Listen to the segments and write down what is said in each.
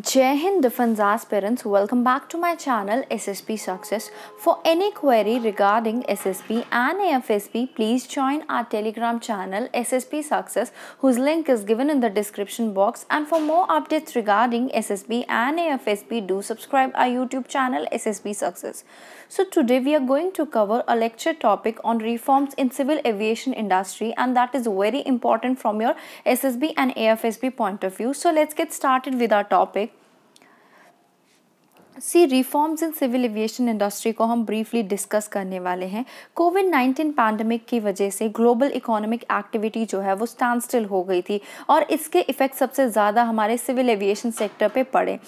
Jai Hind Defense aspirants, welcome back to my channel SSP Success. For any query regarding SSP and AFSP, please join our Telegram channel SSP Success whose link is given in the description box and for more updates regarding SSP and AFSP, do subscribe our YouTube channel SSP Success. So today we are going to cover a lecture topic on reforms in civil aviation industry and that is very important from your SSB and AFSP point of view. So let's get started with our topic. See reforms in civil aviation industry को हम briefly discuss करने वाले हैं। Covid nineteen pandemic की वजह से global economic activity जो है वो स्टैंड स्टिल हो गई थी और इसके इफ़ेक्ट सबसे ज़्यादा हमारे सिविल एविएशन सेक्टर पे पड़े।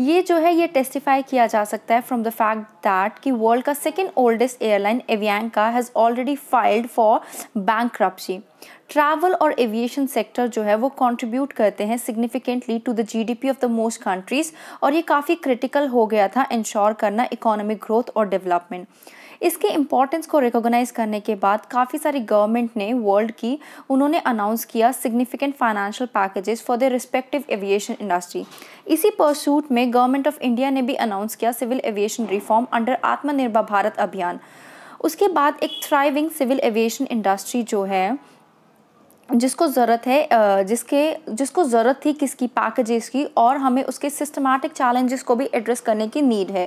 ये जो है, ये टेस्टिफाई किया जा सकता है फ्रॉम द फैक्ट दैट कि वर्ल्ड का second oldest airline Avianca has already filed for bank travel और एविएशन सेक्टर जो है वो कंट्रीब्यूट करते हैं significantly to the GDP of the most countries और ये काफ़ी क्रिटिकल हो गया था इंश्योर करना इकोनॉमिक ग्रोथ और डेवलपमेंट इसके इम्पॉर्टेंस को रिकॉग्नाइज करने के बाद काफ़ी सारी गवर्नमेंट ने वर्ल्ड की उन्होंने अनाउंस किया significant financial packages for the respective aviation industry इसी परसूट में गवर्नमेंट ऑफ़ इंडिया ने भी अनाउंस किया सिविल एविएशन रिफॉर्म अंडर आत्मनिर्भर भारत अभियान उसके बाद एक थ्राइविंग सिविल एविएशन इंडस्ट्री जो है जिसको ज़रूरत है जिसके जिसको ज़रूरत थी किसकी पैकेजेस की और हमें उसके सिस्टमैटिक चैलेंजेस को भी एड्रेस करने की नीड है।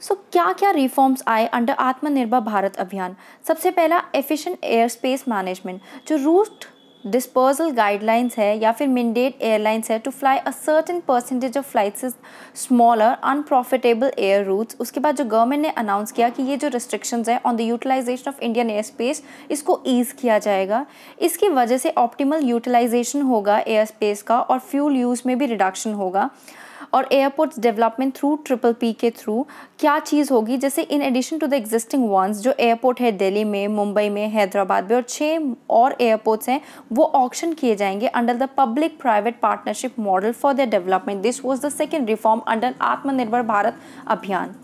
सो so, क्या क्या रिफॉर्म्स आए अंडर आत्मनिर्भर भारत अभियान? सबसे पहला एफिशिएंट एयर स्पेस मैनेजमेंट जो रूट डिस्पर्जल गाइडलाइंस है या फिर मिनडेट एयरलाइंस है to fly a certain percentage of flights smaller unprofitable air routes उसके बाद जो गवर्नमेंट ने अनाउंस किया कि ये जो रिस्ट्रिक्शंस है on the utilisation of Indian air space इसको ईज़ किया जाएगा। इसकी वजह से ऑप्टिमल यूटिलाइजेशन होगा एयर स्पेस का और फ्यूल यूज़ में भी रिडक्शन होगा। और airports development through triple P के थ्रू क्या चीज़ होगी? जैसे in addition to the existing ones जो एयरपोर्ट है दिल्ली में, मुंबई में, हैदराबाद में और छः और एयरपोर्ट्स हैं, वो ऑप्शन किए जाएँगे under the public private partnership model for the development this was the second reform under Atmanirbhar Bharat Abhiyan.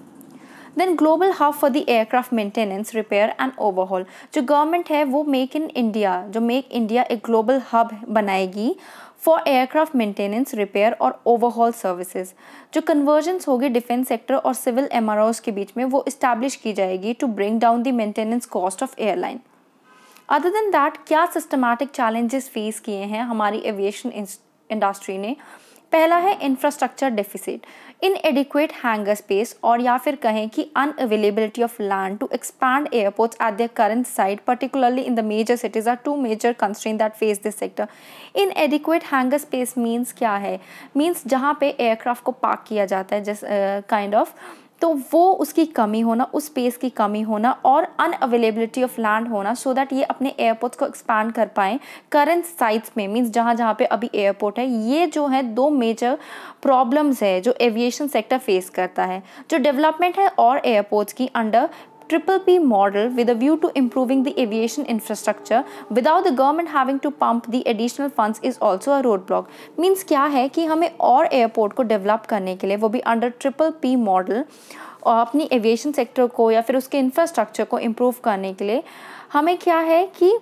Then global hub for the aircraft maintenance repair and overhaul जो गवर्नमेंट है, वो make in India जो make India एक global hub बनाएगी for aircraft maintenance repair और overhaul services जो convergence होगी defence sector और सिविल एम के बीच में, वो इस्टेब्लिश की जाएगी to bring down the maintenance cost of airline other than that क्या सिस्टमैटिक चैलेंजेस फेस किए हैं हमारी एविएशन इंडस्ट्री ने? पहला है infrastructure deficit inadequate hangar space और या फिर कहें कि unavailability of land to expand airports at the current site particularly in the major cities are two major constraint that face this sector inadequate hangar space means क्या है? Means जहाँ पे aircraft को पार्क किया जाता है, जैस काइंड ऑफ़ तो वो उसकी कमी होना, उस स्पेस की कमी होना और अनअवेलेबिलिटी ऑफ़ लैंड होना सो दैट ये अपने एयरपोर्ट्स को एक्सपैंड कर पाएँ। करंट साइट्स में मीन्स जहाँ जहाँ पे अभी एयरपोर्ट है, ये जो है दो मेजर प्रॉब्लम्स है जो एविएशन सेक्टर फेस करता है। जो डेवलपमेंट है और एयरपोर्ट्स की under triple P model with a view to improving the aviation infrastructure without the government having to pump the additional funds is also a roadblock. Means क्या है कि हमें और एयरपोर्ट को डेवलप करने के लिए वो भी अंडर ट्रिपल पी मॉडल और अपनी एविएशन सेक्टर को या फिर उसके इंफ्रास्ट्रक्चर को इम्प्रूव करने के लिए हमें क्या है कि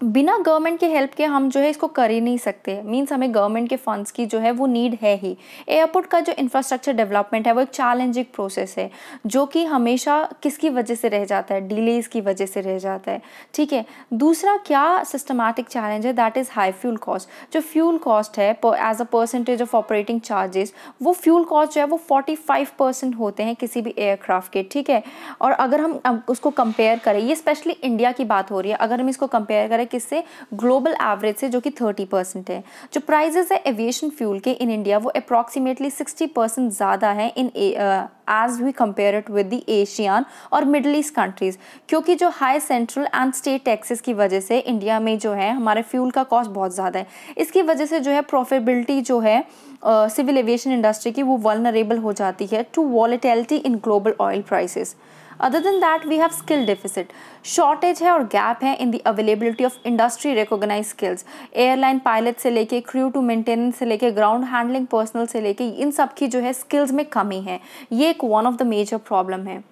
बिना गवर्नमेंट के हेल्प के हम जो है इसको कर ही नहीं सकते। मीन्स हमें गवर्नमेंट के फंड्स की जो है वो नीड है ही। एयरपोर्ट का जो इंफ्रास्ट्रक्चर डेवलपमेंट है वो एक चैलेंजिंग प्रोसेस है, जो कि हमेशा किसकी वजह से रह जाता है? डिलेज की वजह से रह जाता है। ठीक है? दूसरा क्या सिस्टमैटिक चैलेंज है? That is high fuel cost जो फ्यूल कॉस्ट है as a percentage of operating charges वो फ्यूल कॉस्ट जो है वो फोर्टी फाइव परसेंट होते हैं किसी भी एयरक्राफ्ट के। ठीक है? और अगर हम उसको कंपेयर करें, ये स्पेशली इंडिया की बात हो रही है। अगर हम इसको कंपेयर करें किससे ग्लोबल एवरेज से जो कि थर्टी परसेंट है। जो प्राइजेस है एविएशन फ्यूल के इन इंडिया वो अप्रॉक्सीमेटली सिक्सटी परसेंट ज़्यादा है in as we compare it with the Asian और मिडल ईस्ट कंट्रीज़ क्योंकि जो high central and state taxes की वजह से इंडिया में जो है, हमारे फ्यूल का कॉस्ट बहुत ज़्यादा है। इसकी वजह से जो है प्रॉफिटेबिलिटी जो है सिविल एविएशन इंडस्ट्री की वो वलनरेबल हो जाती है to volatility in global oil prices other than that we have skill deficit shortage है और गैप है in the availability of industry recognise skills airline pilot से लेके क्रू टू मेंटेनेंस से लेके ग्राउंड हैंडलिंग पर्सनल से लेके इन सब की जो है स्किल्स में कमी है. ये एक one of the major problem है.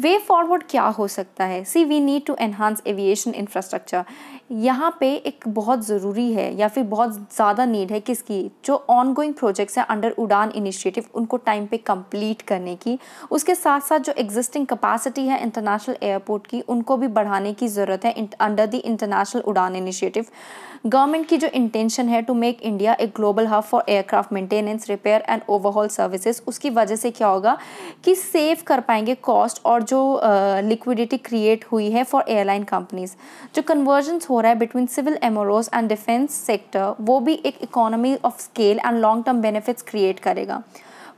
वे फॉरवर्ड क्या हो सकता है? See we need to enhance aviation infrastructure यहाँ पे एक बहुत ज़रूरी है या फिर बहुत ज़्यादा नीड है किसकी? जो ऑन गोइंग प्रोजेक्ट्स हैं अंडर उड़ान इनिशिएटिव उनको टाइम पे कंप्लीट करने की। उसके साथ साथ जो एग्जिस्टिंग कैपेसिटी है इंटरनेशनल एयरपोर्ट की, उनको भी बढ़ाने की ज़रूरत है under the international UDAN initiative government की जो इंटेंशन है to make India a global hub for aircraft maintenance repair and overhaul services उसकी वजह से क्या होगा कि सेव कर पाएँगे कॉस्ट और जो लिक्विडिटी क्रिएट हुई है फॉर एयरलाइन कंपनीज़ जो कन्वर्जेंस हो रहा है between civil MROs and defence sector वो भी एक economy of scale and long term benefits create करेगा।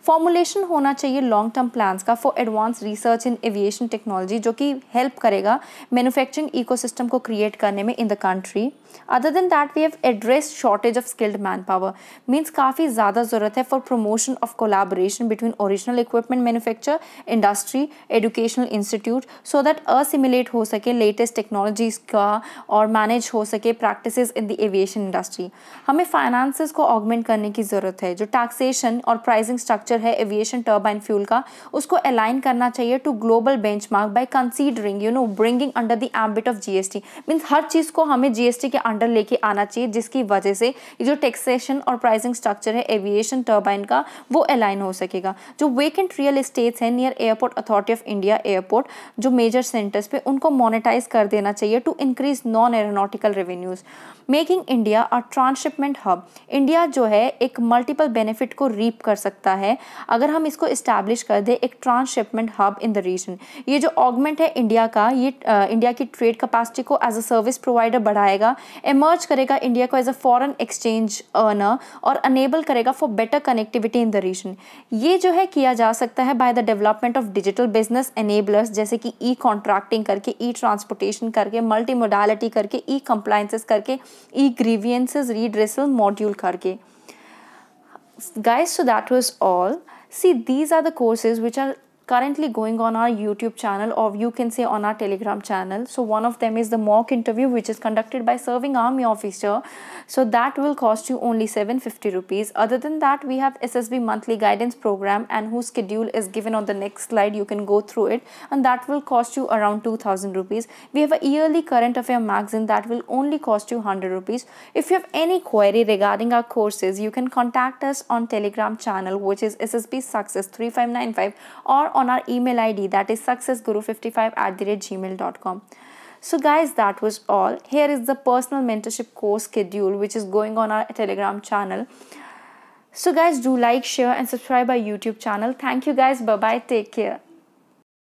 फॉर्मुलेशन होना चाहिए लॉन्ग टर्म प्लान्स का for advance research in aviation technology जो कि हेल्प करेगा मैन्युफैक्चरिंग इकोसिस्टम को क्रिएट करने में in the country other than that we have address shortage of skilled manpower means काफ़ी ज़्यादा ज़रूरत है for promotion of collaboration between original equipment manufacture industry educational institute so that assimilate हो सके latest technologies का और मैनेज हो सके practice in the aviation industry हमें फाइनेंसेस को ऑगमेंट करने की ज़रूरत है, जो टैक्सेशन और प्राइसिंग स्ट्रक्चर है एविएशन टर्बाइन फ्यूल का, उसको अलाइन करना चाहिए to global benchmark by considering you know bringing under the ambit of GST means हर चीज़ को हमें जीएसटी के अंडर लेके आना चाहिए, जिसकी वजह से जो टैक्सेशन और प्राइसिंग स्ट्रक्चर है एविएशन टर्बाइन का, वो अलाइन हो सकेगा। जो वेकेंट रियल इस्टेट्स हैं near airport authority of India airport जो मेजर सेंटर्स पे, उनको मोनिटाइज कर देना चाहिए to increase non aeronautical revenues making India a transshipment hub India जो है, एक मल्टीपल बेनिफिट को रीप कर सकता है। अगर हम इसको इस्टेब्लिश कर दे एक transshipment hub in the region ये जो ऑगमेंट है इंडिया का, ये इंडिया की ट्रेड कैपेसिटी को एज अ सर्विस प्रोवाइडर बढ़ाएगा एमर्ज करेगा इंडिया को as a foreign exchange earner और अनेबल करेगा for better connectivity in the region ये जो है किया जा सकता है by the development of digital business enablers जैसे कि ई कॉन्ट्रैक्टिंग करके ई ट्रांसपोर्टेशन करके मल्टी मोडालिटी करके ई कंप्लाइंसेस करके ई ग्रीवियंसेस रीड्रेसल मॉड्यूल करके। Guys so that was all. See these are the courses which are currently going on our YouTube channel or you can say on our Telegram channel. So one of them is the mock interview which is conducted by serving army officer. So that will cost you only 750 rupees. Other than that we have SSB monthly guidance program and whose schedule is given on the next slide. You can go through it and that will cost you around 2000 rupees. We have a yearly current affair magazine that will only cost you 100 rupees. If you have any query regarding our courses you can contact us on Telegram channel which is SSB success 3595 or on our email id that is successguru55 at the rate gmail.com so guys that was all. Here is the personal mentorship course schedule which is going on our telegram channel. So guys do like share and subscribe our youtube channel. Thank you guys. Bye bye take care